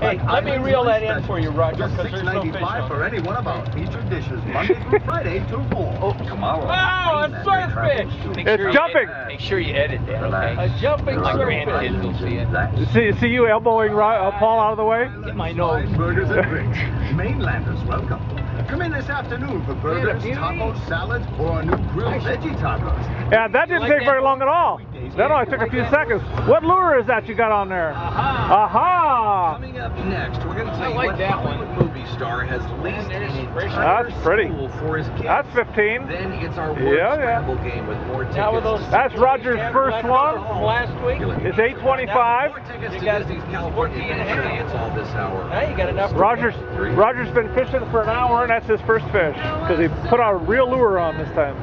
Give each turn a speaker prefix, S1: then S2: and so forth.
S1: Hey, let me reel that in for you, Roger,
S2: Just
S1: because there's no fish
S2: $6.95 for any one of our featured dishes, Monday through Friday, 2 4. Tomorrow.
S1: Wow, a
S2: That way travels
S3: It's
S4: you
S3: jumping.
S4: Ed- make sure you edit that, okay?
S1: A jumping
S4: My grandkids will see it.
S3: See, see you elbowing Ro- uh, Paul out of the way?
S1: Get my nose.
S2: Burgers and drinks. Mainlanders, welcome. Come in this afternoon for burgers, tacos, salads, or a new grilled veggie tacos.
S3: Yeah, that didn't
S1: like
S3: take
S1: that?
S3: very long at all. That only took a few seconds. What lure is that you got on there?
S1: Aha.
S3: Aha!
S5: Coming up next, we're going to tell you
S1: like
S5: what
S1: that
S5: Hollywood
S1: one.
S5: movie star has leased
S1: there's
S5: an entire
S3: That's pretty.
S5: school for his kids.
S3: That's 15.
S5: Then it's our word
S3: Yeah, yeah.
S5: scramble game with more tickets.
S1: Now with those.
S3: That's Roger's first one.
S1: Last week.
S3: It's 825.
S5: More tickets
S1: You
S5: to
S1: got
S5: Disney's California
S1: 14 and a half.
S5: Adventure. It's all this hour.
S1: Now you got enough.
S3: Roger's Roger's been fishing for an hour and that's his first fish because he put a real lure on this time.